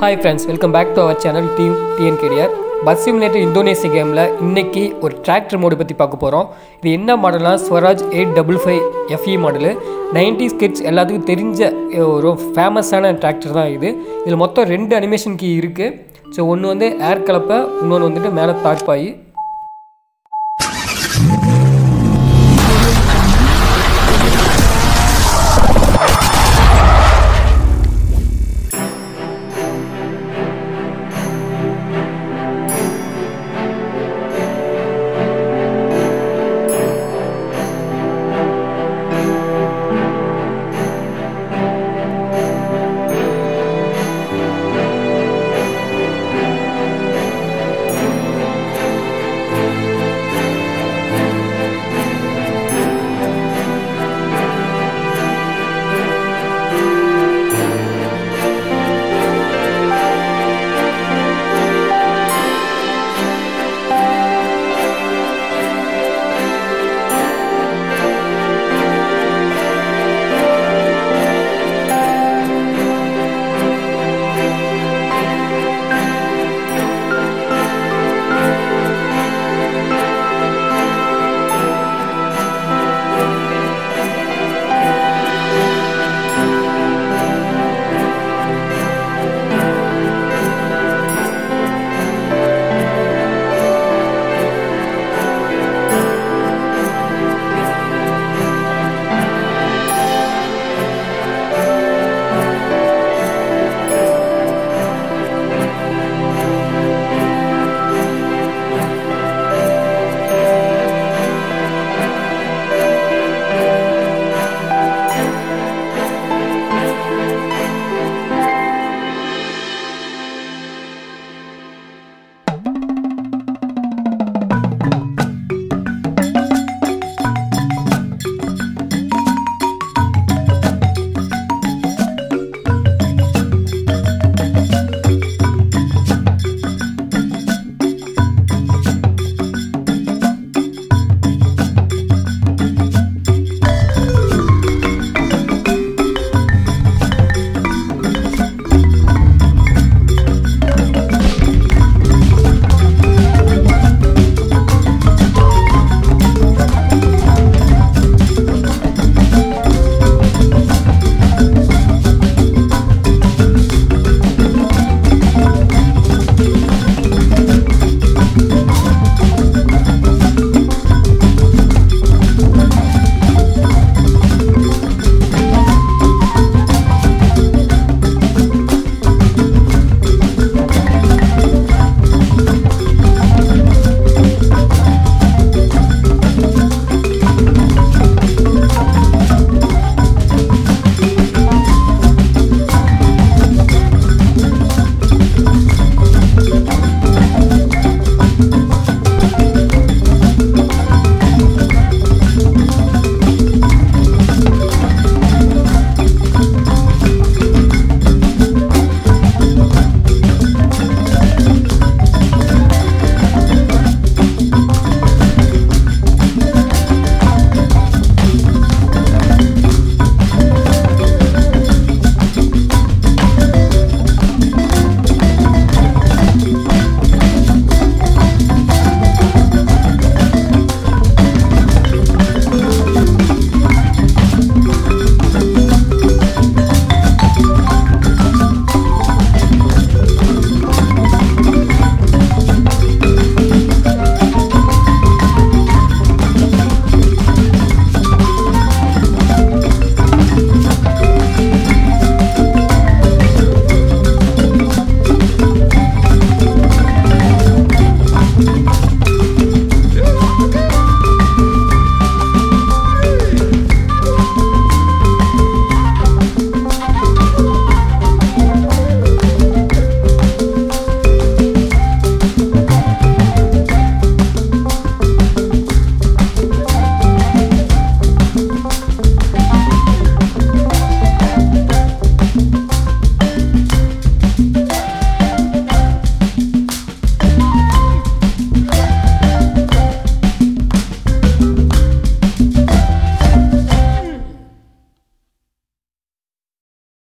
Hi friends welcome back to our channel team TNKDR bus simulator இந்தோனேசிய கேமில் இன்றைக்கி ஒரு tractor mode பற்றி பார்க்க போகிறோம் இது என்ன மாடல்னா Swaraj eight double five FE model ninety sketch எல்லாத்துக்கும் தெரிஞ்ச ஒரு ஃபேமஸான டிராக்டர் தான் இது. இதில் மொத்தம் ரெண்டு அனிமேஷன் கீ இருக்குது ஸோ ஒன்று வந்து ஏர் கலப்பை இன்னொன்று வந்துட்டு மேலே தாட்பாய்